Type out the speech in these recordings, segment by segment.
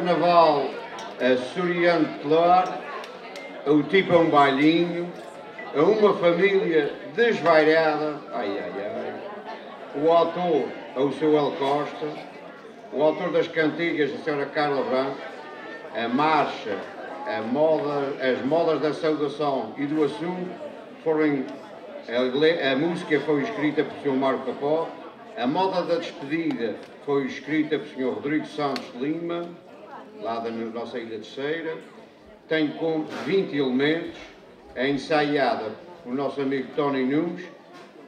carnaval a Soriano Claro, o tipo a um bailinho, a uma família desvairada, ai ai ai, o autor ao seu El Costa, o autor das cantigas, a senhora Carla Branco, a marcha, a moda, as modas da saudação e do assunto foram, a, a música foi escrita pelo Sr. Marco Capó, a moda da despedida foi escrita pelo Sr. Rodrigo Santos Lima, lá da nossa Ilha Terceira, tem com 20 elementos, é ensaiada pelo nosso amigo Tony Nunes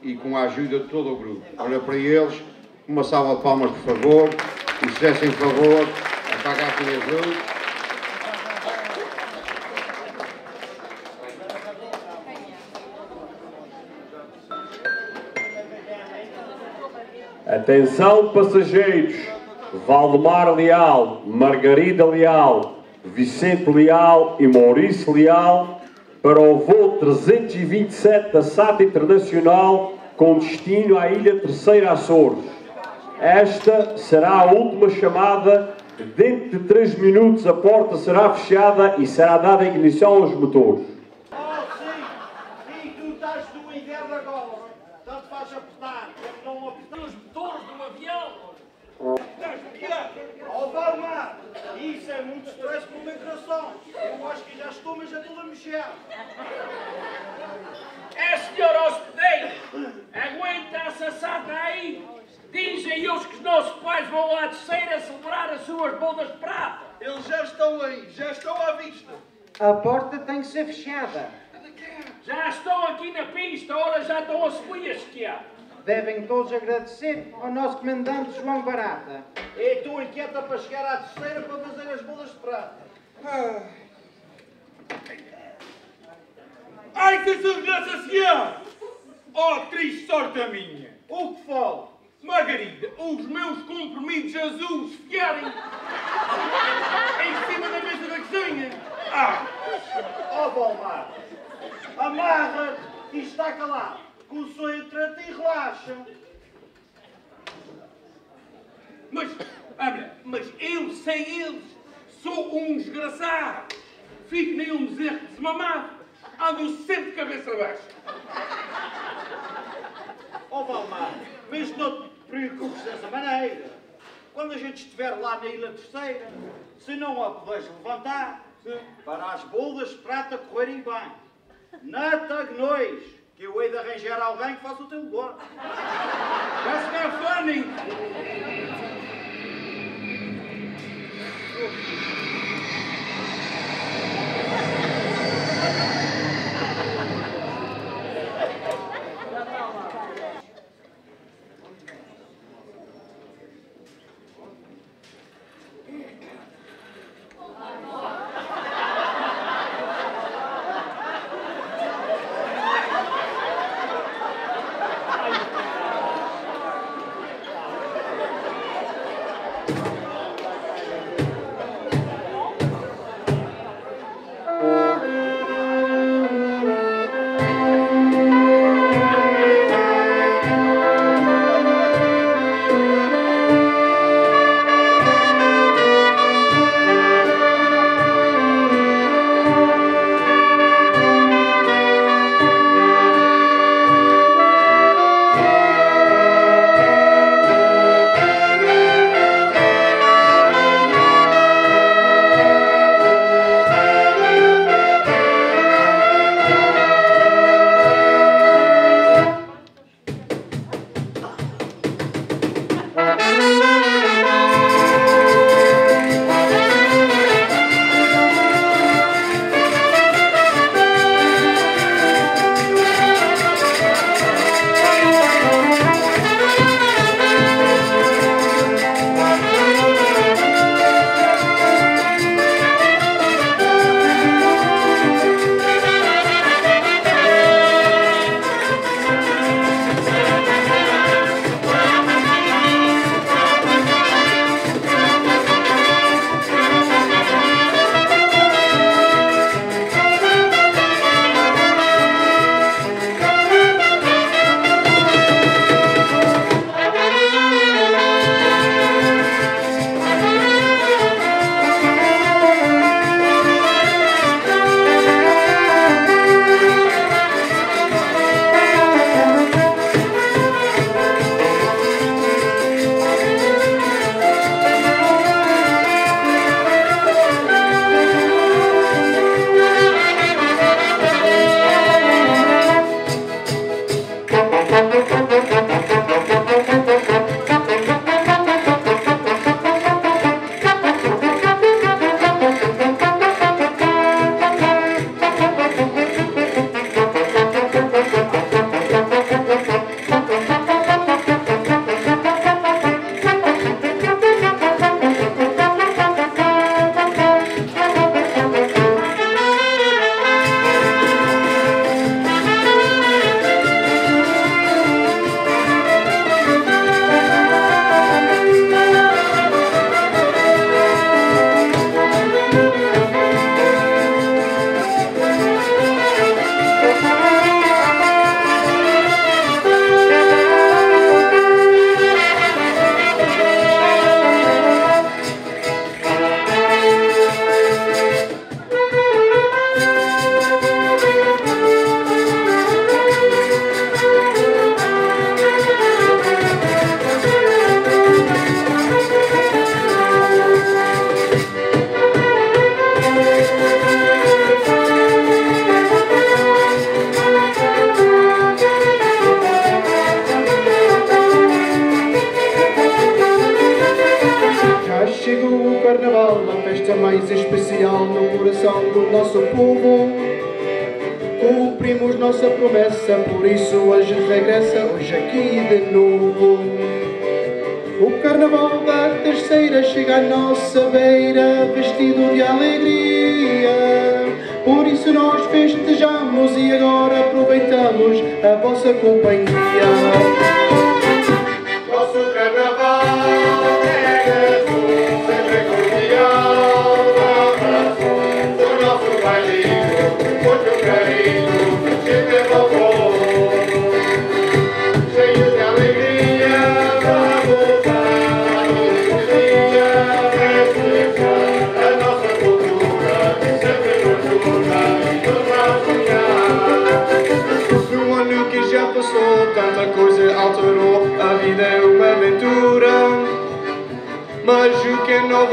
e com a ajuda de todo o grupo. Ora, para eles, uma salva de palmas, por favor, e se fizessem favor, apagassem as luzes. Atenção passageiros, Valdemar Leal, Margarida Leal, Vicente Leal e Maurício Leal para o voo 327 da SATA Internacional com destino à Ilha Terceira Açores. Esta será a última chamada. Dentro de 3 minutos a porta será fechada e será dada ignição aos motores. Oh, sim! E tu estás do inverno agora, tanto faz apertar, como não apertar os motores do avião! Oh, Valmar! Isso é muito stress para o meu coração! Eu acho que já estou, mas já estou a mexer! É, senhor hospedeiro, aguenta essa sata aí. Dizem eles que os nossos pais vão à terceira celebrar as suas bodas de prata. Eles já estão aí, já estão à vista! A porta tem que ser fechada. Já estão aqui na pista, ora já estão a subir a esquiar. Devem todos agradecer ao nosso comandante João Barata. E tu inquieta para chegar à terceira para fazer as bodas de prata! Ai, que segurança senhor! Oh, triste sorte a minha! O que fala? Margarida, os meus comprimidos azuis ficarem em cima da mesa da cozinha! Ah, Oh, Valmar! Amarra e está calado! Que o sonho trata e relaxa! mas, olha, mas eu sem eles sou um desgraçado! Fico nem um bezerro desmamado! Ando sempre de cabeça baixa! Ó Valmar, vês que não te preocupes dessa maneira. Quando a gente estiver lá na Ilha Terceira, se não a puderes levantar, para as bodas de prata correrem bem. Nata gnóis, eu hei de arranjar alguém que faça o teu lugar. That's not funny!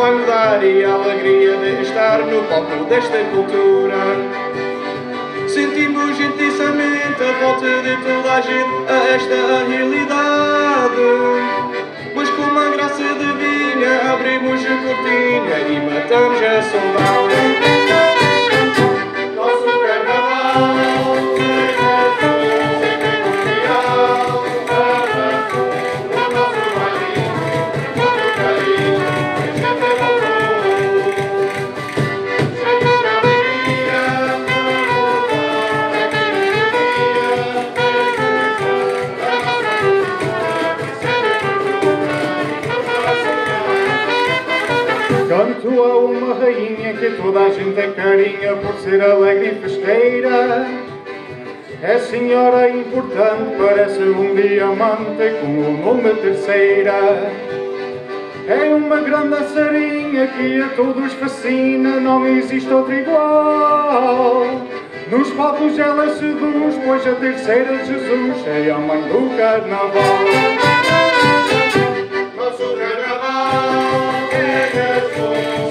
Que não vai mudar é a alegria de estar no palco desta cultura. Sentimos intensamente a volta de toda a gente a esta realidade. Mas com uma graça divina abrimos a cortina e matamos a saudade. Por ser alegre e festeira. É senhora importante, parece um diamante com o nome terceira. É uma grande dançarina que a todos fascina, não existe outra igual. Nos palcos ela seduz, pois a terceira de Jesus é a mãe do carnaval. Nosso carnaval é azul,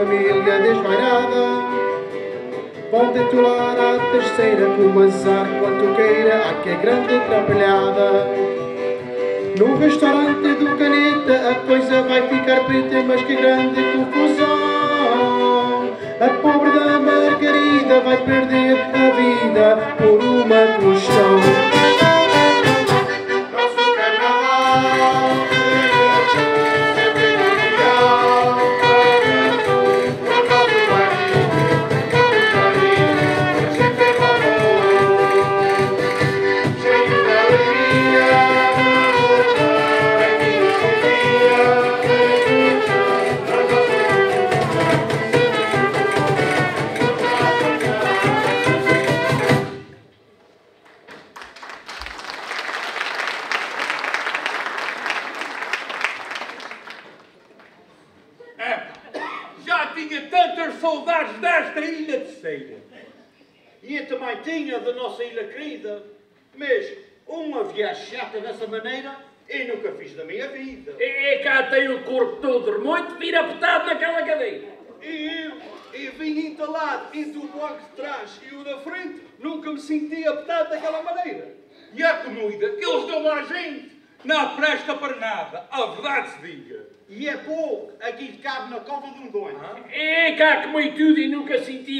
família desvairada. Vão titular a terceira, começar quanto queira, a que é grande atrapalhada. No restaurante do Caneta a coisa vai ficar preta, mas que grande confusão. A pobre da Margarida vai perder a vida por uma questão.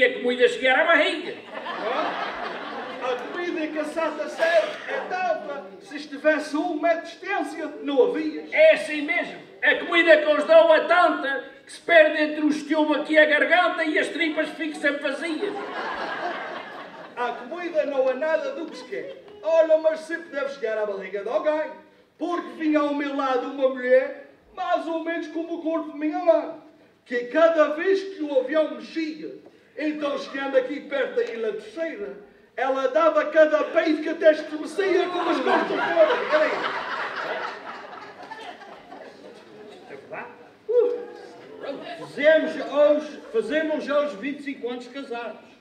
Senti a comida chegar à barriga. A comida que a Santa serve é tanta. Se estivesse a um metro de distância, não havia. É assim mesmo. A comida que eles dão é tanta que se perde entre o estômago e a garganta e as tripas ficam vazias. A comida não é nada do que se quer. Olha, mas sempre deve chegar à barriga de alguém. Porque vinha ao meu lado uma mulher, mais ou menos como o corpo de minha mãe, que cada vez que o avião mexia, então chegando aqui perto da Ilha Terceira, ela dava cada peito que até estremecia com as costas isso. É verdade? Uh, fizemos hoje, fazemos hoje 25 anos casados.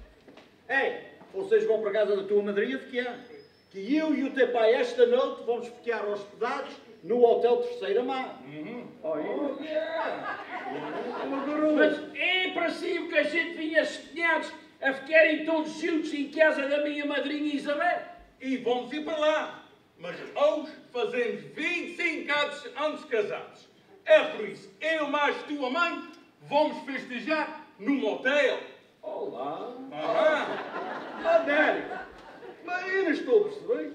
Ei, vocês vão para casa da tua madrinha de que ano? que eu e o teu pai esta noite vamos ficar hospedados no Hotel Terceira Mar. Mas é impossível que a gente vinha cunhados a ficarem todos juntos em casa da minha madrinha Isabel. E vamos ir para lá. Mas hoje fazemos 25 anos, casados. É por isso, eu mais tua mãe vamos festejar num motel. Olá. Aham. Adério, mas eu não estou a perceber.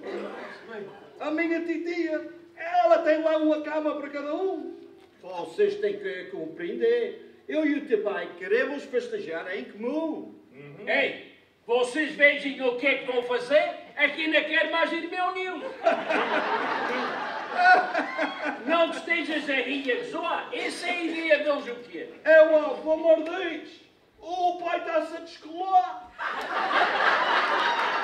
A minha titia, ela tem lá uma cama para cada um. Vocês têm que compreender. Eu e o teu pai queremos festejar em comum. Ei, vocês vejam o que é que vão fazer? Aqui não quero mais irmão nenhum. Não te estejas a rir a zoar. Essa é a ideia deles o quê? É o pelo amor Deus. O pai está-se a descolar.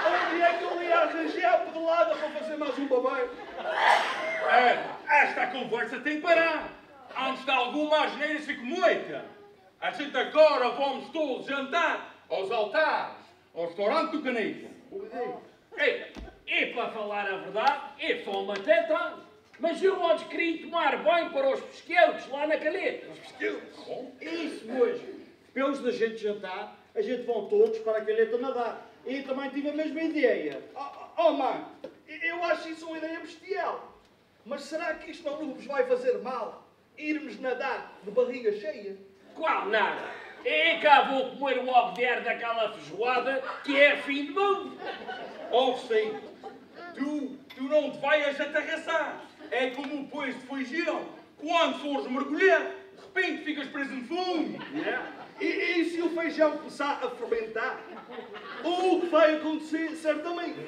Onde é que eu ia arranjar a pedelada para fazer mais um babai? É, esta conversa tem que parar. Antes de alguma asneira se comunica. A gente agora vamos todos jantar aos altares, ao restaurante do Caneta. Ei, e para falar a verdade, e fome até tenho. Mas eu antes queria tomar banho para os pesqueiros lá na caleta. Isso mesmo. Depois da gente jantar, a gente vão todos para a calheta nadar. E também tive a mesma ideia. Oh, oh, oh mãe, eu acho isso uma ideia bestial. Mas será que isto não nos vai fazer mal? Irmos nadar de barriga cheia? Qual nada? E cá vou comer o ovo de ar daquela feijoada que é fim do mundo. Oh, sim. Tu, tu não te vais aterraçar. É como depois de feijão. Quando fores mergulhar, de repente ficas preso no fundo. E, e se o feijão começar a fermentar? O que vai acontecer certamente?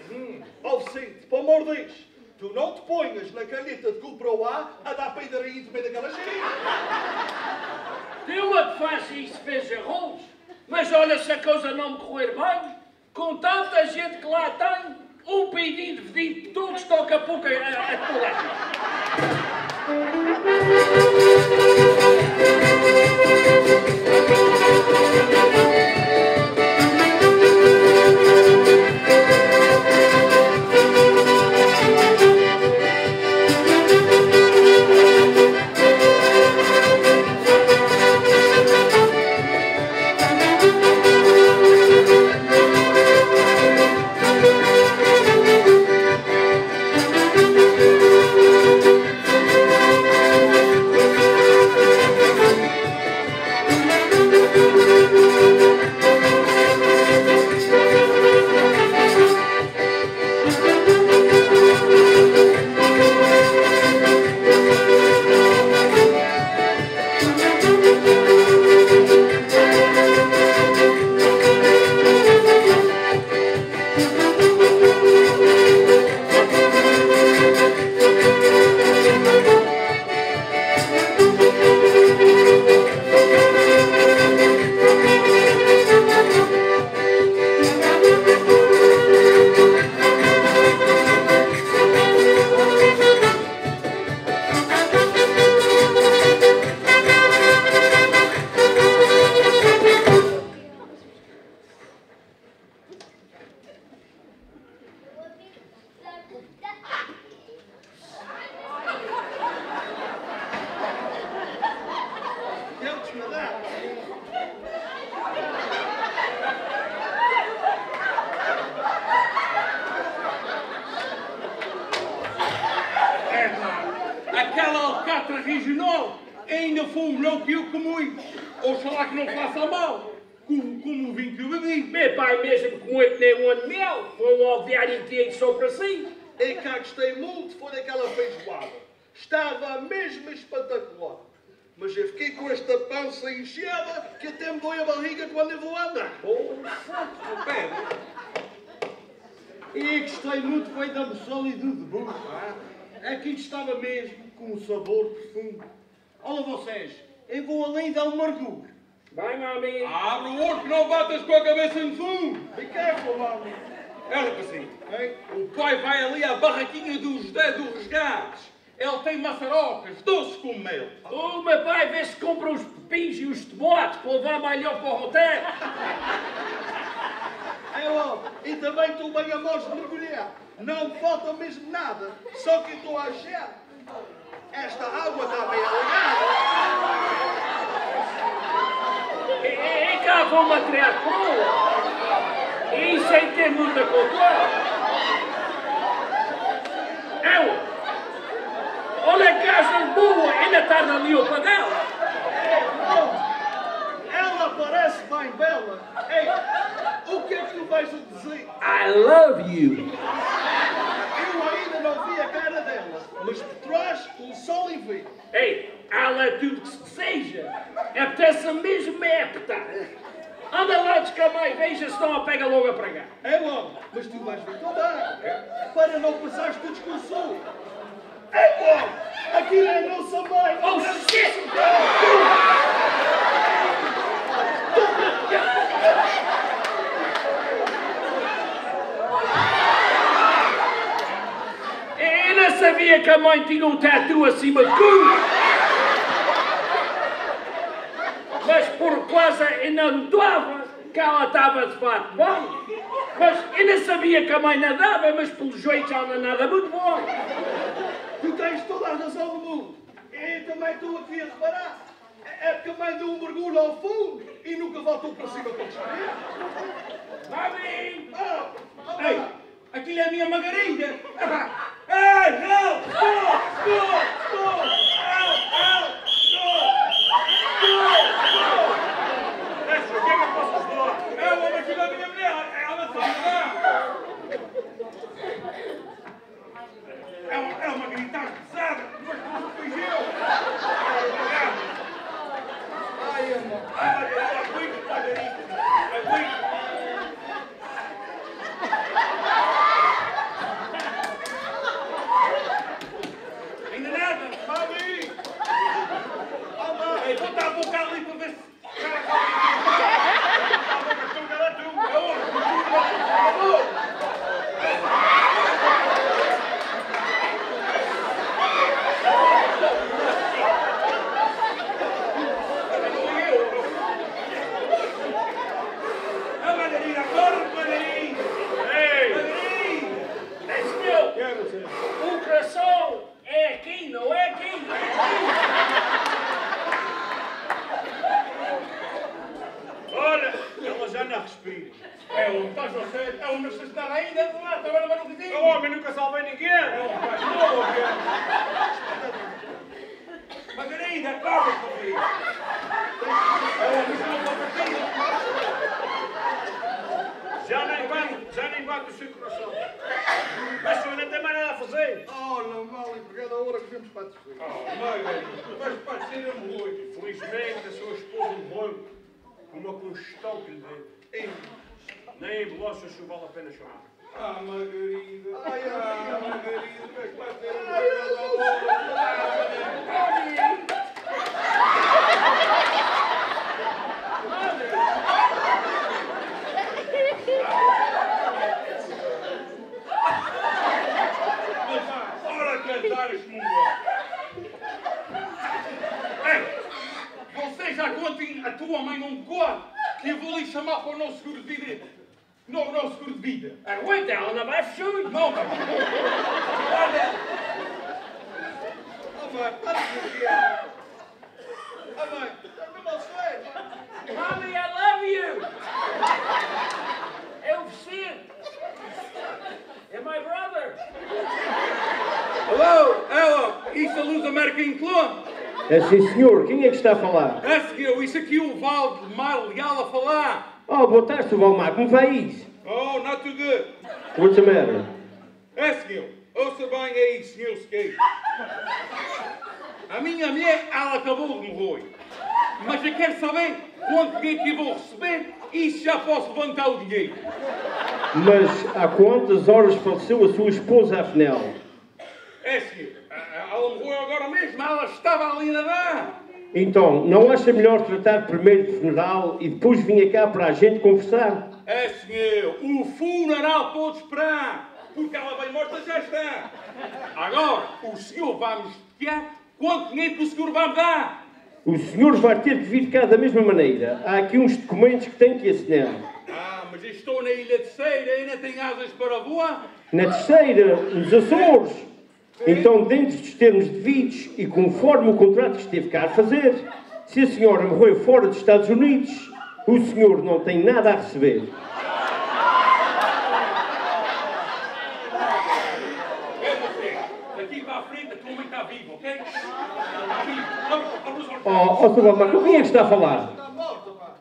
Oh, Vicente, pelo amor de Deus, tu não te ponhas na calheta de culpa ao ar a dar peidarinho no meio daquela cheia. Eu a que faço isso fez arroz. Mas olha, se a coisa não me correr bem, com tanta gente que lá tem, um peidinho dividido, todos toca a pouco a, a, a toda a gente. Pai vê se compra os pepins e os tomates para levar melhor para o hotel. É, ó, e também estou bem a mãos de mergulhar. Não falta mesmo nada, só que estou a achar. Esta água está bem alagada. E, e, e cá vão-me a criar prova. E sem ter muita cultura. Eu, olha a casa boa, ainda está ali o padela. Ela parece bem bela. Ei, o que é que tu vais dizer? I love you. Eu ainda não vi a cara dela, mas por trás o sol e vê. Ei, ela é tudo que se deseja. Apetece mesmo é apertar. Anda lá descamar e veja se não a pega logo a pregar. É logo, mas tu vais ver toda para não passares todos com o sol. É logo, aquilo é nossa mãe. Oh, shit! Eu não sabia que a mãe tinha um tatu acima de tudo. Mas por quase não notava que ela estava de fato bom. Mas não sabia que a mãe nadava, mas pelo jeito ela nada muito bom. Tu tens toda a razão do mundo. Eu também estou aqui a reparar. É porque a mãe deu um mergulho ao fundo e nunca voltou para cima para descobrir. Mami! Ah, Ei, aquilo é a minha Margarida. Ei, não! Stop! Stop! Stop! Help! Help! Stop! A tua mãe não conta que eu vou lhe chamar para o nosso seguro de vida. No, o nosso seguro de vida. Aguenta, ela não vai fugir! Não, vai. Olha, Oh, mãe, para de bloquear. Oh, mãe. Mommy, I love you! Eu sinto! É my brother! Hello, hello, isso é Luz American Club. É sim, senhor. Quem é que está a falar? É seguinte, isso aqui é o Valdemar Leal a falar. Oh, boa tarde, Sr. Valmar. Como vai isso? Oh, not too good. What's the matter? É seguinte, ouça bem aí, senhor skate. A minha mulher, ela acabou de morrer. Mas eu quero saber quanto dinheiro que eu vou receber e se já posso levantar o dinheiro. Mas há quantas horas faleceu a sua esposa, afinal? É seguinte, ela morreu agora mesmo, ela estava ali a nadar. Então, não acha melhor tratar primeiro do funeral e depois vir cá para a gente conversar? É senhor, o funeral pode esperar, porque ela bem morta já está. Agora, o senhor vai-me explicar quanto dinheiro que o senhor vai me dar. O senhor vai ter que vir cá da mesma maneira. Há aqui uns documentos que tem que assinar. Ah, mas Mas estou na ilha terceira e ainda tenho asas para voar. Na terceira, nos Açores. Então, dentro dos termos devidos e conforme o contrato que esteve cá a fazer, se a senhora morreu fora dos Estados Unidos, o senhor não tem nada a receber. Oh, oh, Sr. Valdemar, com quem é que está a falar?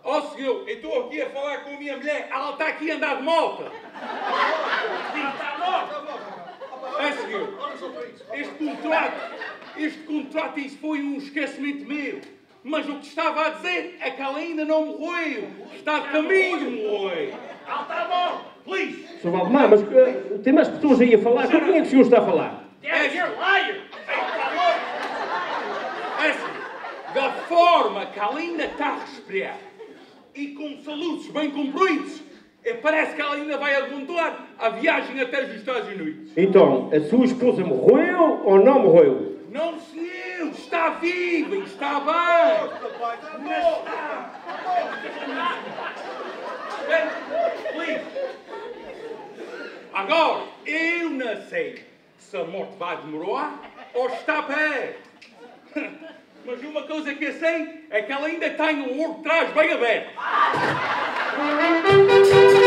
Ó senhor, eu estou aqui a falar com a minha mulher. Ela está aqui a andar de moto. Sim, está morta. É senhor, este contrato, este contrato, isso foi um esquecimento meu. Mas o que estava a dizer é que ela ainda não morreu. Está de caminho de morrer. Ela está morta. Please. Sr. Valdemar, mas eh, tem mais pessoas aí a falar. Com quem é que o senhor está a falar? Yes, you're liar. É senhor, da forma que ela ainda está a respirar e com saludos bem cumpridos, eh, parece que ela ainda vai aguentar a viagem até os Estados Unidos. Então, a sua esposa morreu ou não morreu? Não, senhor, está viva está bem. Mas está. Bem, please. Agora, eu não sei se a morte vai demorar ou está perto. Mas uma coisa que eu sei é que ela ainda tem o olho de trás bem aberto.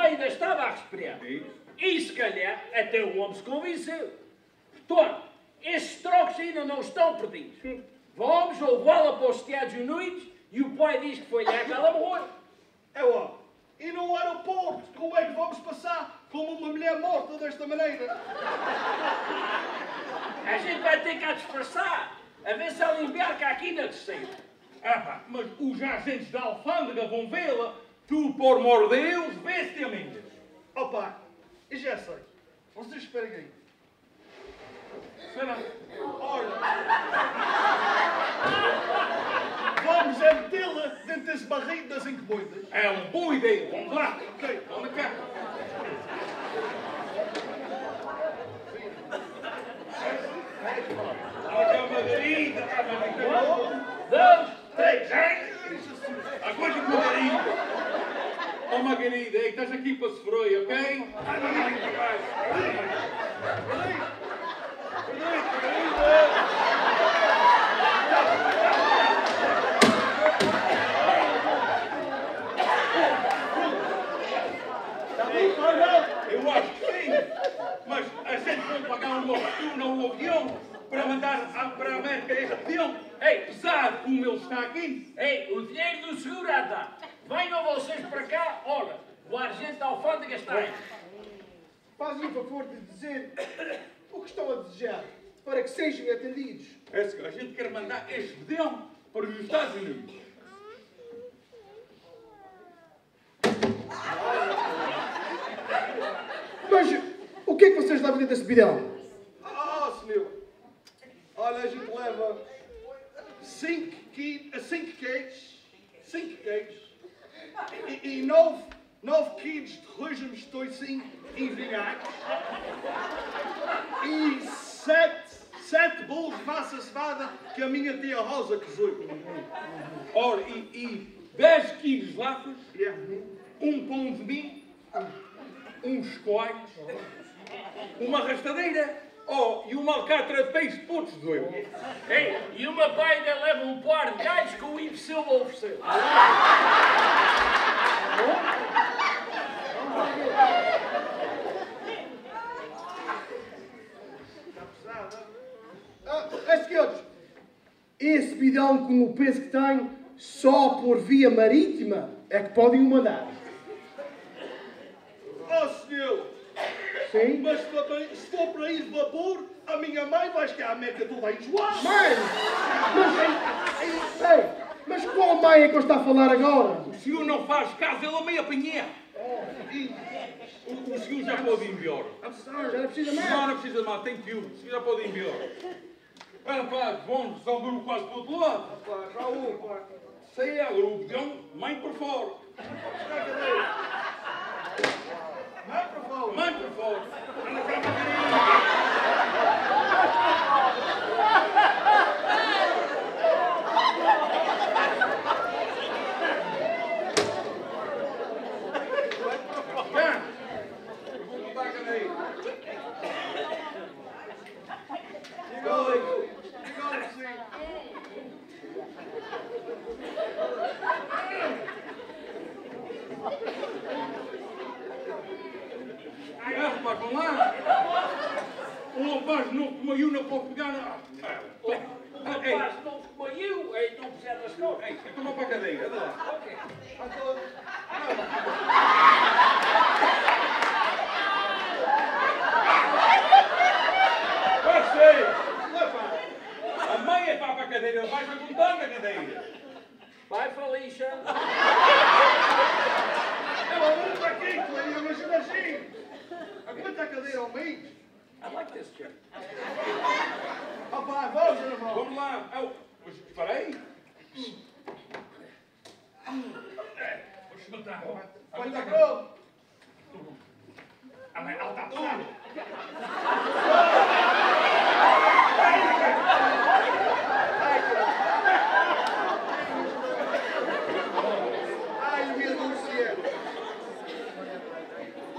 ainda estava a respirar. E se calhar até o homem se convenceu. Portanto, esses trocos ainda não estão perdidos. Vamos levá-la para os Estados Unidos e o pai diz que foi lá que ela morreu. É ó, e no aeroporto, como é que vamos passar como uma mulher morta desta maneira? A gente vai ter que a disfarçar, a ver se ela embarca aqui na terceira. Ah, pá, mas os agentes da alfândega vão vê-la. Tu, por amor de Deus, vê-se amigas. Opa, eu já sei. Vocês esperem aí. Será? Olha. Vamos é metê-la dentro das barrigas encoboidas. É uma boa ideia. Vamos lá. Ok. Vamos cá. Olha a Margarida. a Margarida. Um, dois, três. Aguenta, Margarida. Ó oh, Margarida, é ei, estás aqui para se freio, ok? Eu acho que sim, mas a gente não pagar uma fortuna ou um avião para mandar para a América este avião. Ei, pesado como ele está aqui. Ei, o dinheiro do segurado. Venham vocês para cá. Ora, o argento da alfândega está aí. Fazem o favor de dizer o que estão a desejar para que sejam atendidos. É que a gente quer mandar este peão para os Estados Unidos. Mas o que é que vocês levam dentro desse bidão? Ah, senhor. Olha, a gente leva 5 cinco queijos, 5 queijos e 9 quilos de roja mistoicinho em vinagre e 7 sete bolos de massa cevada que a minha tia Rosa cozinhou. Ora, e, e 10 quilos de latas, um pão de mim, uns coalhos, uma rastadeira, oh, e uma alcatra de peixe putos de eu. Ei, e uma paida leva um par de gajos com o Ivo Silva ofereceu. Ah, é, senhores, com o peso que tem, só por via marítima é que podem o mandar. Oh, senhor. Sim? Mas se for, para, se for para ir de vapor, a minha mãe vai ficar a América toda a enjoar. Mãe! Mas, ei, ei, mas qual mãe é que eu estou a falar agora? O senhor não faz caso, ele é meio apanhé. E o, o senhor já pode ir embora. Já não precisa mais. Não, não precisa mais, tem filho, o senhor já pode ir embora. Era pá, vão, só duro quase para o outro lado. Raul, Sei é, o peão, mãe por fora. vai para fora. Mãe por fora. Anda cá, Margarida. Cá. Eu vou botar a cadeira. Igual, igual assim. É, rapaz, vamos lá. Um rapaz novo como eu não pode pegar Ei, rapaz novo como eu, ei, não precisa das costas. ei, eu tomo para a cadeira, anda lá. Eu sei. A mãe é para a cadeira, vai perguntar na cadeira. Vai, Felixa. Ela olha para aqui, Cleia, mas imagina. Aguenta a cadeira ao meio. I like this chair. Rapaz, vamos, irmão. Vamos lá. Eu, mas, espera aí. É, vou espetar. Vai Aguenta a estar cadeira. pronto. A mãe, ela está pesada. Ai, minha Dulce.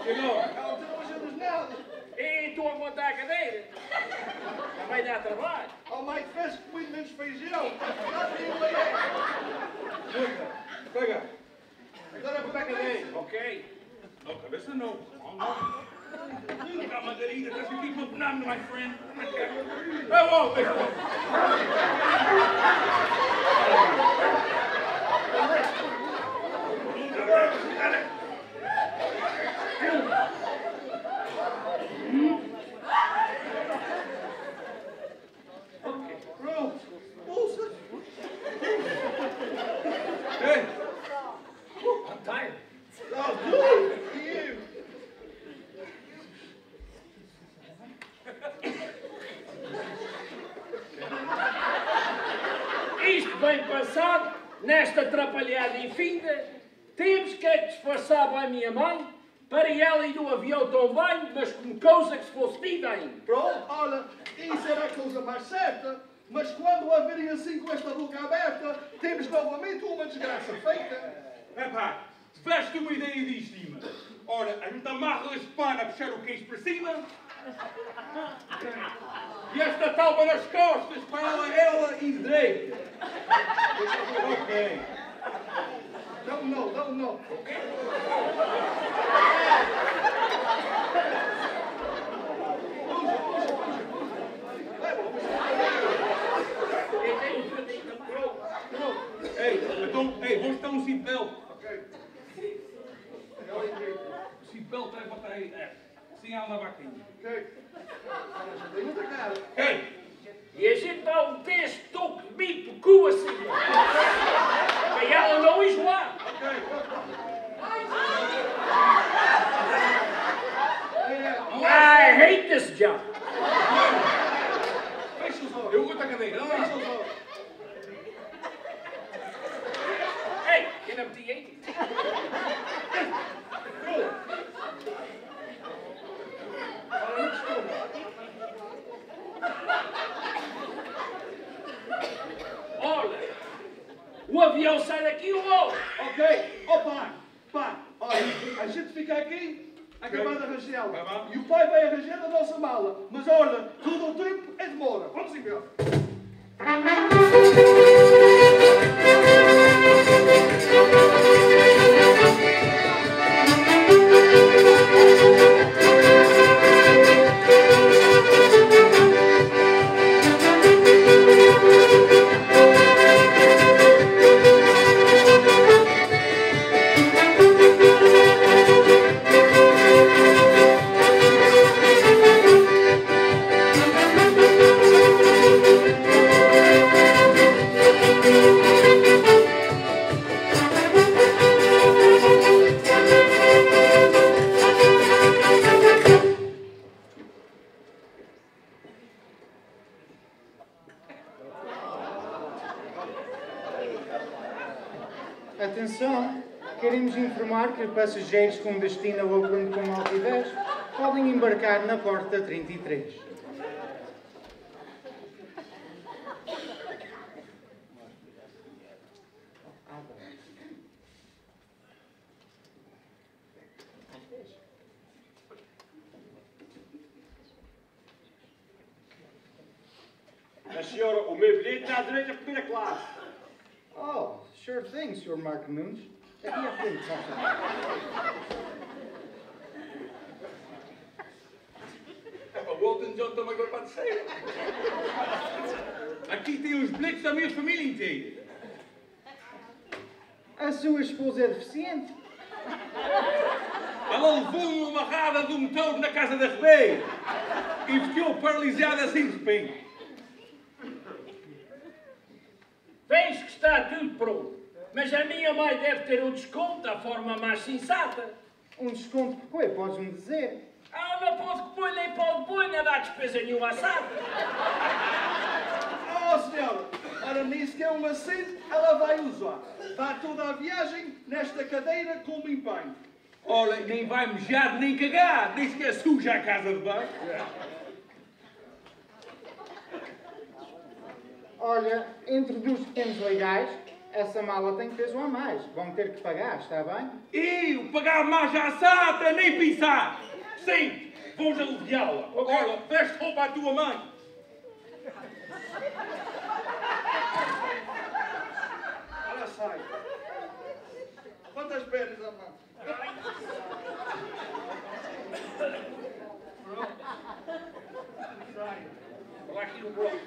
Chegou. Ela não ajudas nada. E tu aguentar a cadeira? Não vai dar trabalho. Oh, mãe, fez comido menos feijão. Já tem leite. Pega. Agora para a cadeira. Ok. Não, cabeça não. Não, não. Look at Margarita, does you keep looking at me, my friend? Oh, whoa, wait, whoa. Pronto. Ouça. Hey, I'm tired. Oh, good. You. Isto bem passado, nesta atrapalhada infinda, temos que é disfarçar bem a minha mãe, para ela ir no avião tão bem, mas como coisa que se fosse vida ainda. Pronto, olha, isso era a coisa mais certa. Mas quando a verem assim com esta boca aberta, temos novamente uma desgraça feita. epá, tiveste uma ideia de cima. Ora, a gente amarra este pano a puxar o queijo para cima. E esta talba nas costas para ela, ela e direita. Ok. Não, não, não, Atenção, queremos informar que passageiros com destino a Oakland com Maldives podem embarcar na porta 33. A senhora, o meu bilhete está à direita à primeira classe. Oh, sure thing, Sr. Mark Nunes. Aqui à frente, só O Walton John também vai para a terceira. Aqui tem os bilhetes da minha família inteira. A sua esposa é deficiente? Ela levou uma rada do motor na casa da Ribeira e ficou paralisada assim de repente. Que tudo pronto. Mas a minha mãe deve ter um desconto da forma mais sensata. Um desconto por quê? Podes-me dizer? Ah, não pode que põe nem pode pôr, não dá despesa nenhuma assada. Oh, senhora, ora nisso que é um assento, ela vai usar. Vai toda a viagem nesta cadeira como empenho. Olha, nem vai mejar nem cagar, nem sequer suja a casa de banho. Olha, entre dos pequenos legais, essa mala tem peso a mais. Vão ter que pagar, está bem? E o pagar mais à sata, nem pensar. Sim, vamos aliviá-la. Olha, veste roupa à tua mãe. Ora sai. Quantas pernas a mão? Olha aqui o bloco.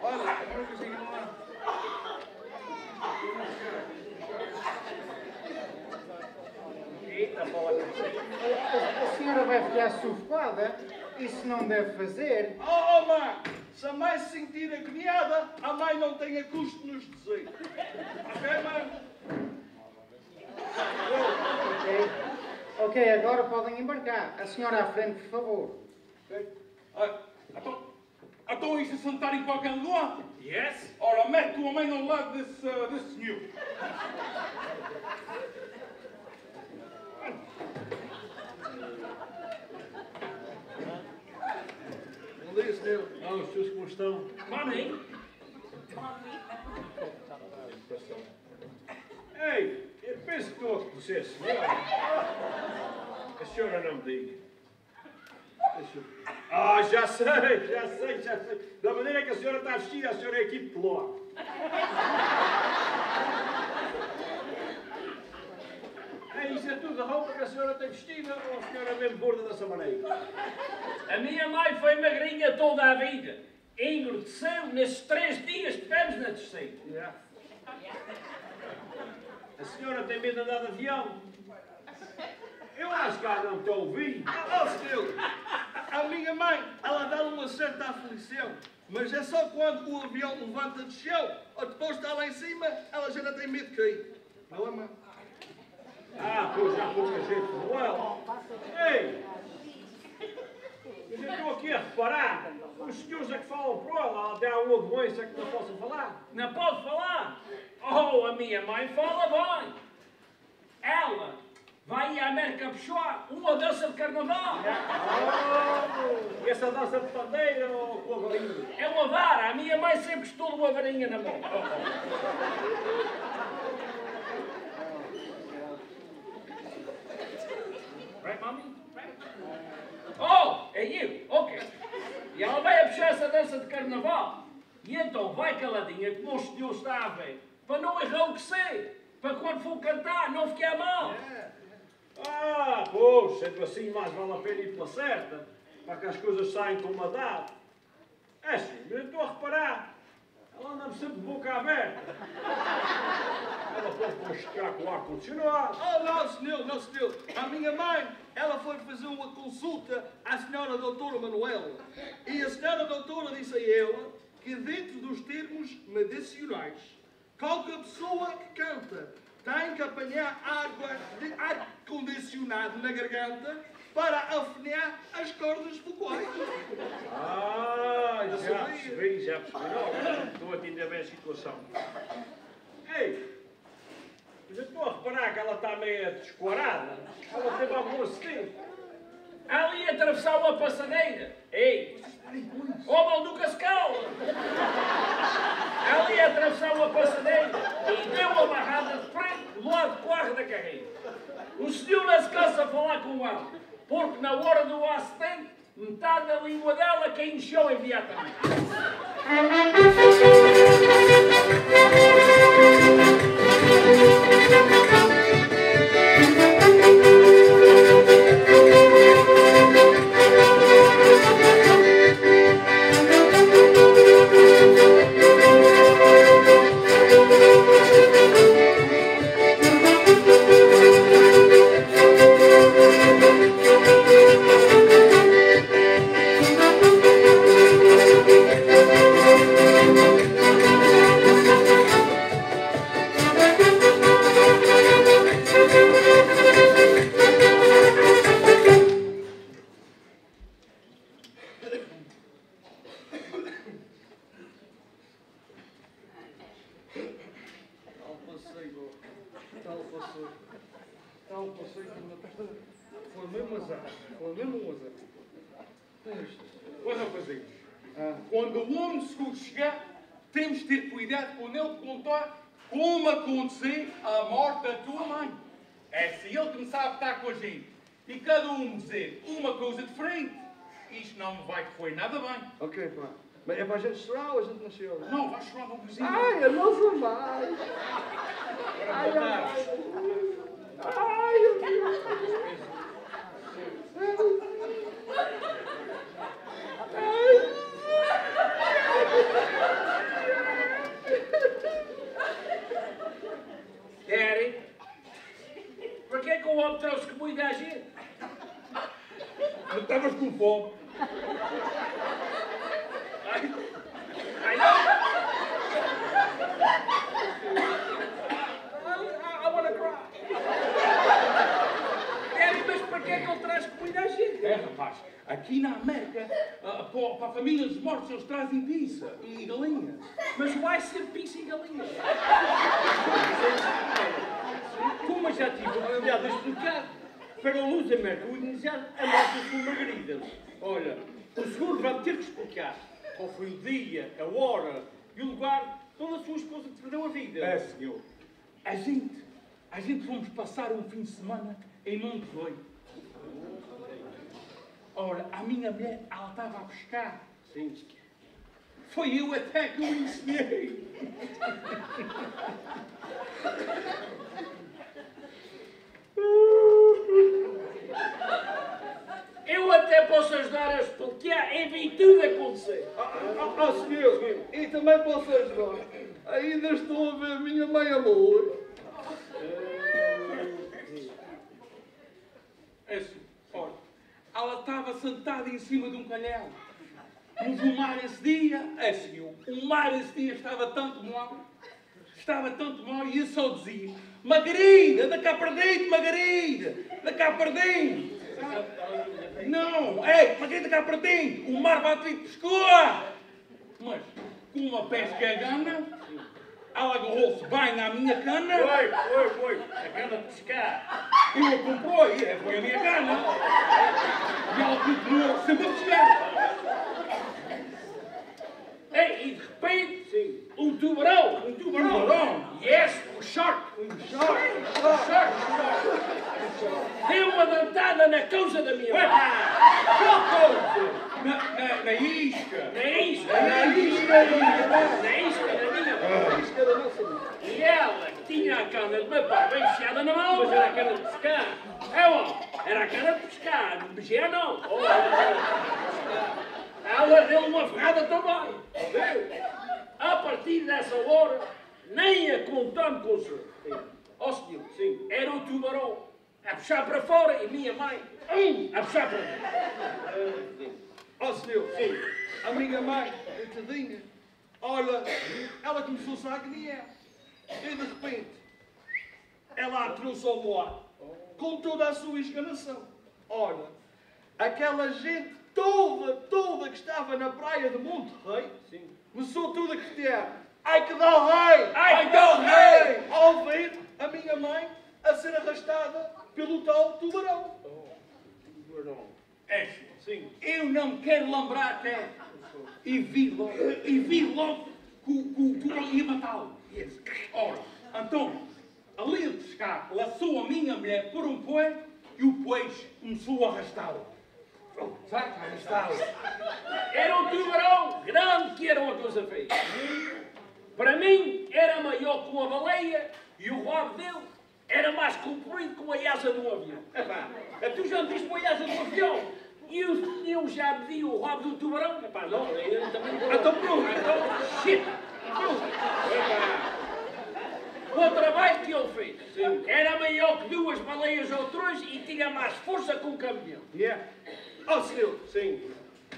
Olha, eu não consigo lá. Eita, bola. A senhora vai ficar sufocada. Isso não deve fazer. Oh, oh, mãe, se a mãe se sentir agoniada, a mãe não tem a custo nos dizer. Ok, mãe? Ok? Ok, agora podem embarcar. A senhora à frente, por favor. Ah, Então, então isso é sentar em qualquer lugar? Yes? Ora, mete tua mãe ao lado desse, ah, desse senhor. Bom dia, senhor. Ah, os senhores como estão? Eu penso que estou a conhecer a senhora. A senhora não me diga. Ah, já sei, já sei, já sei. Da maneira que a senhora está vestida, a senhora é aqui de. É, isso é tudo a roupa que a senhora tem vestida ou a senhora é mesmo gorda dessa maneira? A minha mãe foi magrinha toda a vida. engrandeceu nesses três dias que tivemos na terceira. Yeah. A senhora tem medo de andar de avião? Eu acho que ela não te ouvi. Oh, senhor, a minha mãe, ela dá uma certa aflição, mas é só quando o avião levanta de chão, ou depois está lá em cima, ela já não tem medo de cair. Não é, mãe? Ah, pois há pouca gente como ela. Ei! Mas eu estou aqui a reparar. Os senhores é que falam por ela. Ela tem alguma doença que não possam falar? Não pode falar? Oh, a minha mãe fala bem. Ela vai à América puxar uma dança de carnaval. Oh, e essa dança de pandeira ou com a galinha? É uma vara. A minha mãe sempre estou uma varinha na mão. Right, mommy? Right? Oh, é you? Ok. E ela vai a puxar essa dança de carnaval. E então vai caladinha, como o senhor está a ver, para não errar o que sei. Para quando for cantar, não ficar mal. Ah, pois, sendo assim, mais vale a pena ir pela certa, para que as coisas saiam com uma data. É sim, eu estou a reparar. Ela anda sempre boca aberta. Ela pode conchegar com o ar-condicionado. Oh, não, senhor, não, senhor. A minha mãe, ela foi fazer uma consulta à senhora doutora Manuela. E a senhora doutora disse a ela que dentro dos termos medicinais, qualquer pessoa que canta tem que apanhar água de ar condicionado na garganta para afinar as cordas vocais. Ah, já percebi, já percebi. Não, estou a entender bem a situação. Ei, eu estou a reparar que ela está meio descoarada. Ela teve algum acidente. Ali atravessar uma passadeira. Ei, homem nunca se cala. Ali atravessar uma passadeira e deu uma barrada de frente do lado de corre da carreira. O senhor não se cansa a falar com ela, porque na hora do acidente, metade da língua dela no chão imediatamente. Ai, ai, ai, Querem? Por que que o homem trouxe comida à gente? Não estavas com fome. Ai, ai não! I, I wanna cry. Querem, mas para que é que ele traz comida rapaz, aqui na América, ah, para, famílias de mortos, eles trazem pizza e galinha. Mas vai ser pizza e galinha. Como eu já tive a oportunidade de explicar, para o Luz América, o iniciar a morte por Margaridas. Olha, o seguro vai ter que explicar qual foi o dia, a hora e o lugar onde a sua esposa te perdeu a vida. É, senhor. A gente, a gente vamos passar um fim de semana em Montevideo. Ora, a minha mulher, ela estava a pescar. Sim. Foi eu até que o ensinei. Eu até posso ajudar a explicar em vi tudo acontecer. Ah, ah, ah, senhor, e também posso ajudar. Ainda estou a ver a minha mãe amor. É assim, ela estava sentada em cima de um calhau. Mas o mar esse dia, é assim, o- mar esse dia estava tanto mau, estava tanto mau, e eu só dizia, Margarida, da cá para dentro, Margarida, da cá para dentro. Não, é, Margarida, cá para dentro, o mar bate e pescoa. Mas, com uma pesca gana, ela agarrou-se bem na minha cana. Foi, foi, foi. A cana de pescar. E eu comprou, e foi a minha cana. E ela continuou sempre a pescar. E de repente, um tubarão. Um tubarão. Yes, um shark. Um shark. Um shark. Deu uma dentada na causa da minha mãe. Na, na, na isca. Na isca. Na isca. Na isca da minha mãe. Tinha a cana de meu pai bem enfiada na mão. Mas era a cana de pescar. É, ó, era a cana de pescar, de beijar não. Ela deu uma ferrada também. Viu? A partir dessa hora, nem a contando com o senhor. Ó senhor, sim, era o tubarão a puxar para fora e minha mãe hum, a puxar para dentro. Ó senhor, sim, a minha mãe, coitadinha, olha, ela começou-se a agoniar. E de repente, ela a trouxe ao mar com toda a sua esganação. Olha, aquela gente toda, toda que estava na praia de Monte Rei, começou tudo a gritar. Ai que dá o rei! Ai, que dá o rei! Ao ver a minha mãe a ser arrastada pelo tal tubarão. É, sim. Eu não quero lembrar até. E vi logo, e vi logo que o tubarão ia matá-lo. E Ora, então, ali a pescar, laçou a minha mulher por um poé e o pois começou a arrastá-lo. Oh, Sabe, arrastá-lo. Era um tubarão grande que era uma coisa feia. Para mim, era maior que uma baleia e o rabo dele era mais comprido que uma asa de um avião. Epá, tu já me viste uma asa de um avião? E eu, eu já vi o rabo do tubarão? Epá, não, eu também não. Então pronto, então, shit, pronto. Epá. O trabalho que ele fez era maior que duas baleias ou três e tinha mais força que um caminhão. Yeah. Ó senhor, sim.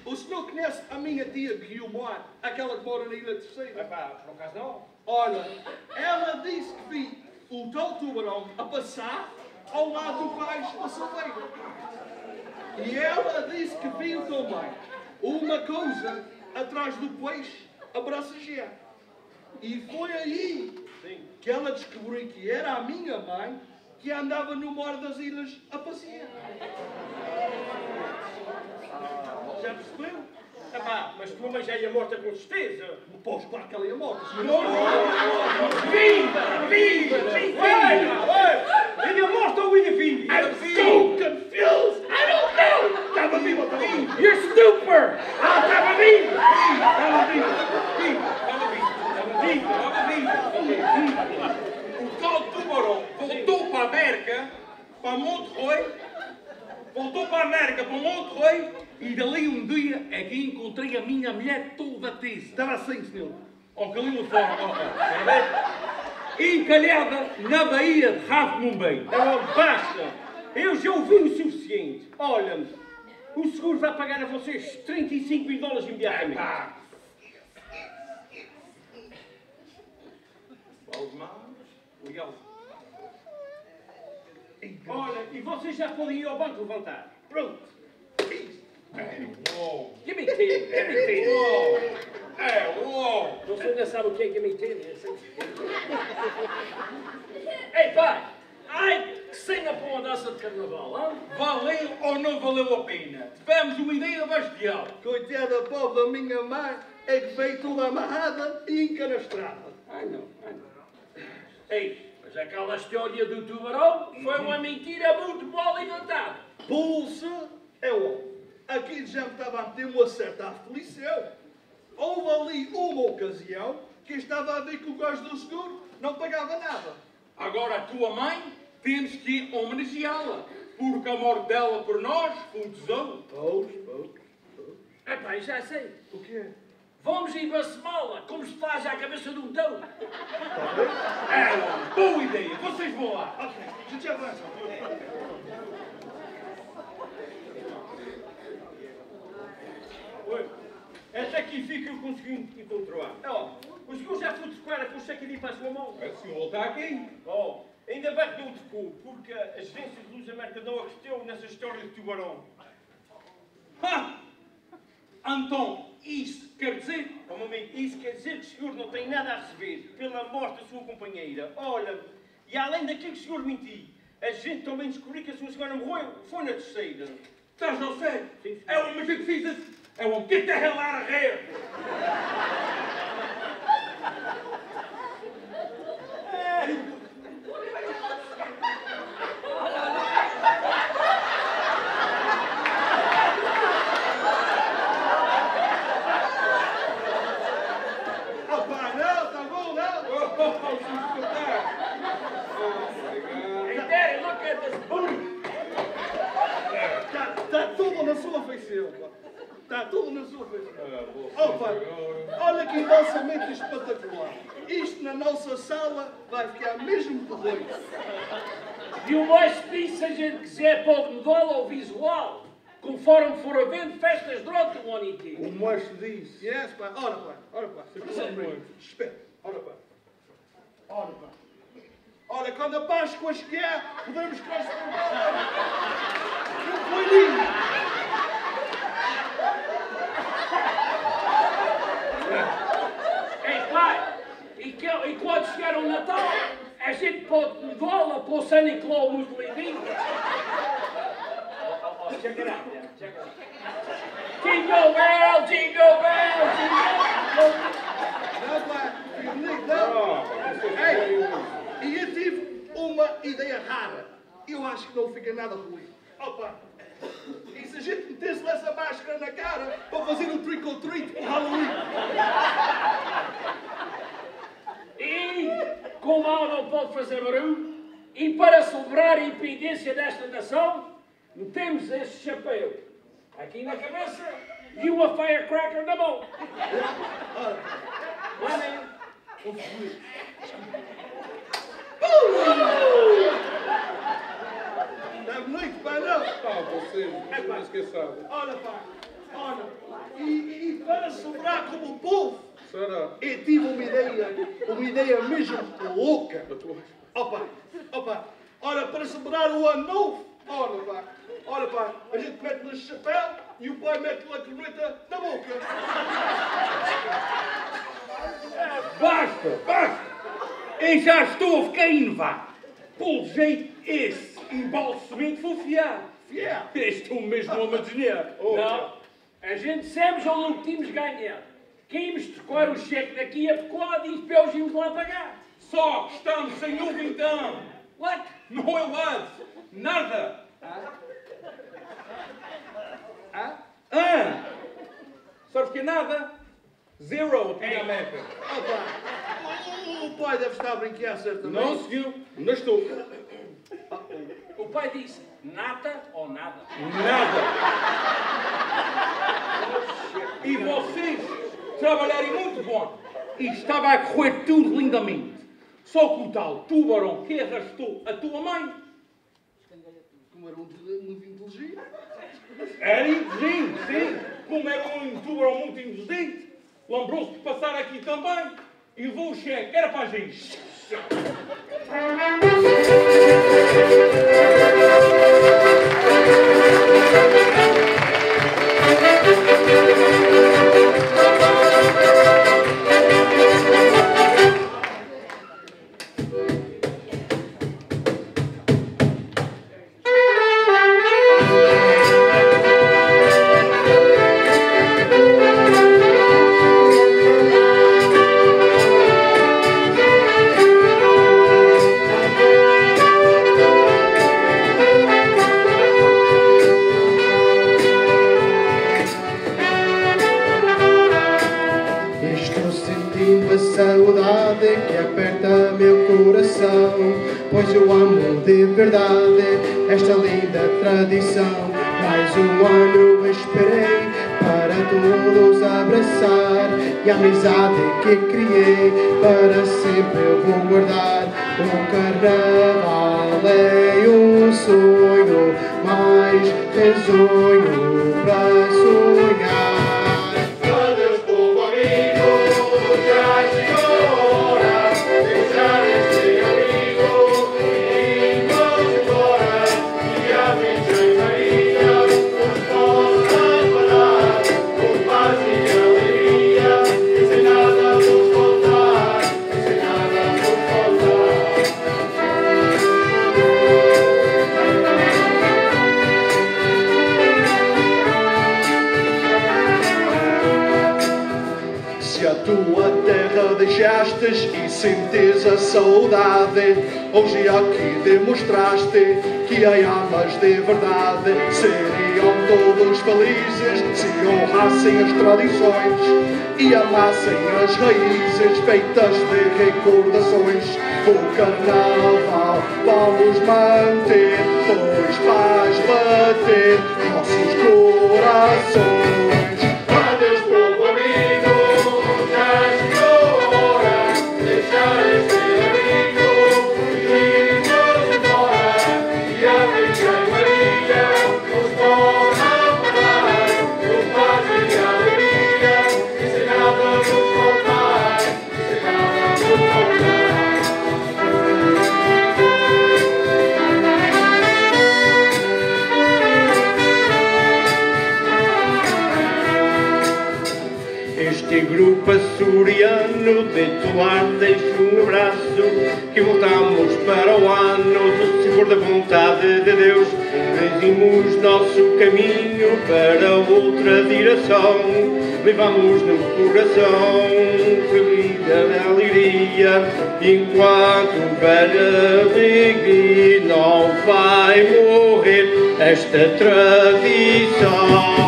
O senhor conhece a minha tia Guilmar, aquela que mora na Ilha Terceira? Epá, por acaso não. Olha, ela disse que vi o tal tubarão a passar ao lado do cais da Silveira. E ela disse que viu também uma coisa atrás do peixe a bracejar. E foi aí que ela descobriu que era a minha mãe que andava no mar das ilhas a passear. Já percebeu? Epá, mas tua mãe já ia morta com certeza. Pois, claro que ela ia morta. Viva! Viva! Viva! Ainda morta ou ainda viva? I'm so confused! Estava vivo, vivo, estava vivo, estava vivo, estava vivo. O tal tubarão voltou para a América, para Monterrey, voltou para a América, para Monterrey, e dali um dia é que encontrei a minha mulher toda tesa. Estava assim, senhor. Que ali lá fora? Encalhada na Baía de Rafo Mumbai. Ela basta! Eu já ouvi o suficiente. Olha-me, o seguro vai pagar a vocês 35 mil dólares imediatamente. Valdemar, legal. Olha, e vocês já podem ir ao banco levantar. Pronto. Uou. Give me ten, give me ten. É, uou. Você ainda sabe o que é give me ten? Ei, pai! Ai, que senha para uma dança de carnaval, hã? Valeu ou não valeu a pena? Tivemos uma ideia bestial. Coitada pobre da minha mãe, é que veio toda amarrada e encanastrada. Ai, não, ai, não. Ei, mas aquela história do tubarão foi uma mentira muito mal inventada. Pulsa é o homem. Aqui já me estava a meter uma certa aflição. Houve ali uma ocasião que estava a ver que o gajo do seguro não pagava nada. Agora a tua mãe, temos que homenageá-la. Porque a morte dela por nós foi um tesouro. Pois, pois. Epá, já sei. O quê? Vamos embacemá-la, como se faz à cabeça de um touro. É, homem, boa ideia. Vocês vão lá. Ok, a gente avança. Oi, Essa aqui fica eu consegui encontrar. Ó, o senhor já foi tocar com o cheque ali para a sua mão? O senhor está aqui. Oh, ainda bem que não tocou, porque a agência de Luz América não acreditou nessa história de tubarão. Ha! Então, isso quer dizer... Oh, meu amigo, isso quer dizer que o senhor não tem nada a receber pela morte da sua companheira. Olha, e além daquilo que o senhor mentiu, a gente também descobriu que a sua senhora morreu. Foi na terceira. Estás a sério? É o mesmo que fiz. É o que te relar a rer. Ah, pá, não, tá bom, não? Oh, oh, oh, se escutar. Hey, Daddy, look at this booty. Tá, tá tudo na sua feição, pá. Tá tudo na sua feição. Oh, olha que embalsamento espetacular. Isto na nossa sala vai ficar mesmo terrível. E o mais difícil, se a gente quiser, pode mudá-lo ao visual, conforme for havendo festas durante o ano inteiro. O macho disse. Yes, pá. Ora, pá. Ora, pá. Espera. Ora, pá. Ora, pá. Olha, quando a Páscoa chegar, podemos transformar um coelhinho. Ei, pai, e, que, e quando chegar o Natal, a gente pode mudá-la para o Santa Claus muito lindinho. Check it out, Dad. Check it out. Jingle bell, jingle bell, jingle bell. Não, não. Ei, e eu tive uma ideia rara. Eu acho que não fica nada ruim. Opa! E se a gente metesse essa máscara na cara para fazer um trick or treat com Halloween? E, como a não pode fazer barulho, e para celebrar a independência desta nação, metemos este chapéu aqui na cabeça e uma firecracker na mão. Lá dentro. Bonito, pá, não? Ah, vocês, não esqueçam. Olha, pá, olha. E, e para celebrar como o povo, Será? eu tive uma ideia, uma ideia mesmo louca. Opa, opa, olha, para celebrar o ano novo, olha, pá, olha, pá, a gente mete no chapéu e o pai mete a corneta na boca. Basta, basta! Eu já estou a ficar inovado. Pelo jeito, esse embalsamento foi fiado. Fiel. Estou mesmo a imaginar. Não, a gente sabemos onde o que tínhamos ganhado. Queríamos trocar o cheque daqui a bocado e depois íamos lá pagar. Só que estamos sem novo então. What? Não é lado. Nada. Ah? Ah! Sabes que é nada? Zero, antigamente. Opa, o, o pai deve estar a brincar certamente. Não seguiu. Não estou. O pai disse, nada ou nada. Nada. E vocês trabalharem muito bom. E estava a correr tudo lindamente. Só que o tal tubarão que arrastou a tua mãe Como era um de- muito inteligente. era inteligente, sim. Como era um tubarão muito inteligente, lembrou-se de passar aqui também e levou o cheque. Era para a gente. Thank you. saudade. Hoje aqui demonstraste que há amas de verdade. Seriam todos felizes se honrassem as tradições e amassem as raízes feitas de recordações. O carnaval vamos manter, pois faz bater nossos corações. açoriano titular deixo um abraço que voltamos para o ano se for da vontade de Deus trazimos nosso caminho para outra direção. Levamos no coração ferida da alegria Enquanto velha alegria não vai morrer esta tradição.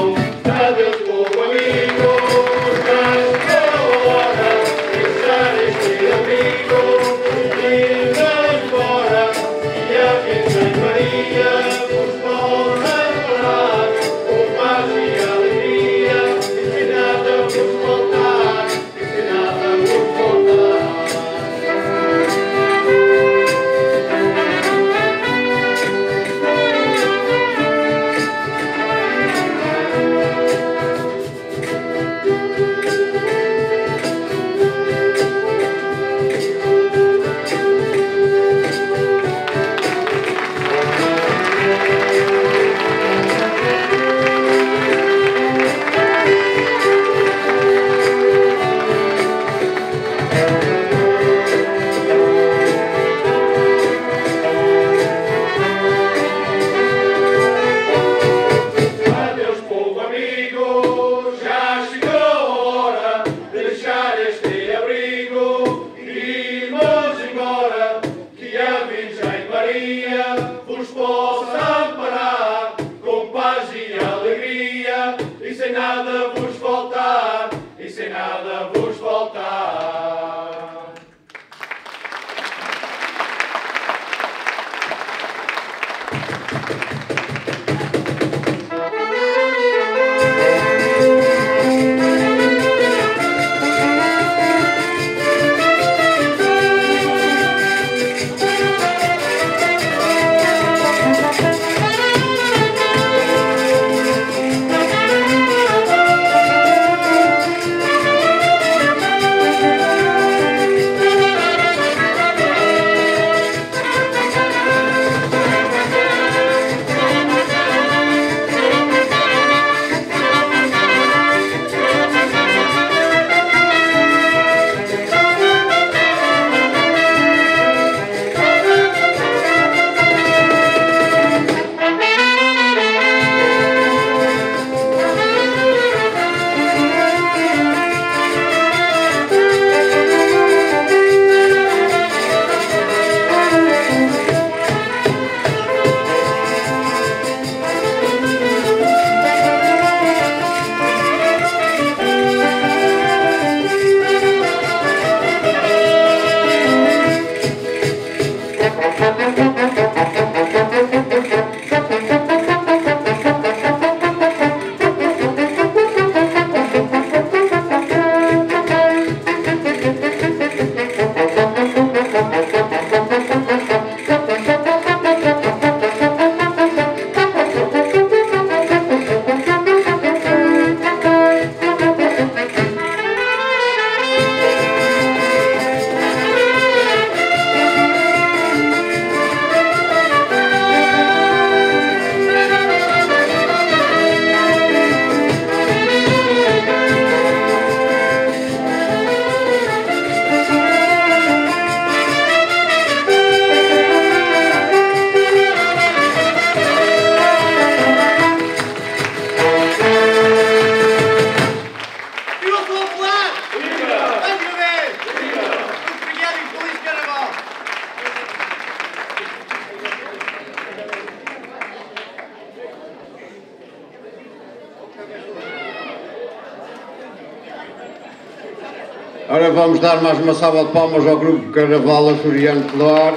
Mais uma salva de palmas ao grupo Carnaval Açoriano Flor.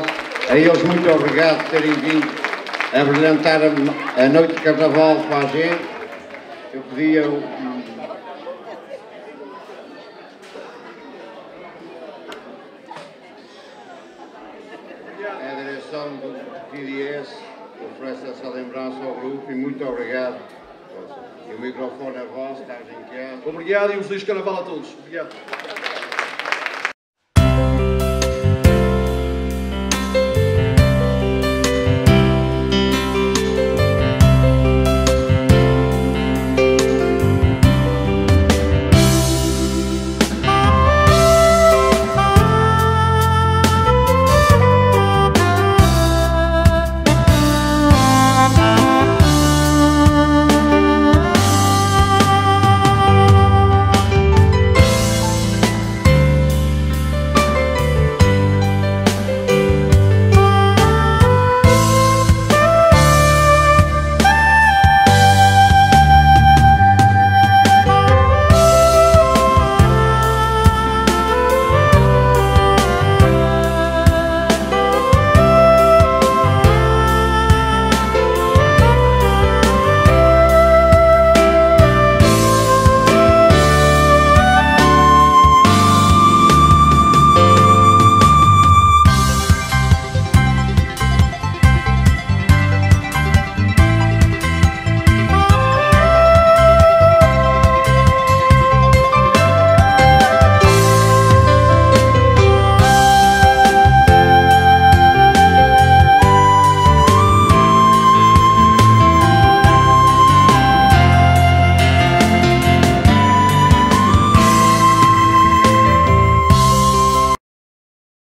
A eles muito obrigado por terem vindo a brilhantar a, noite de Carnaval para a gente. Eu pedia a direção do que oferece essa lembrança ao grupo e muito obrigado. E o microfone é vosso, estás em casa. Obrigado e um feliz carnaval a todos. Obrigado.